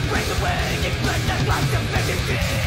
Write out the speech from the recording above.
the breakaway, expect that life to make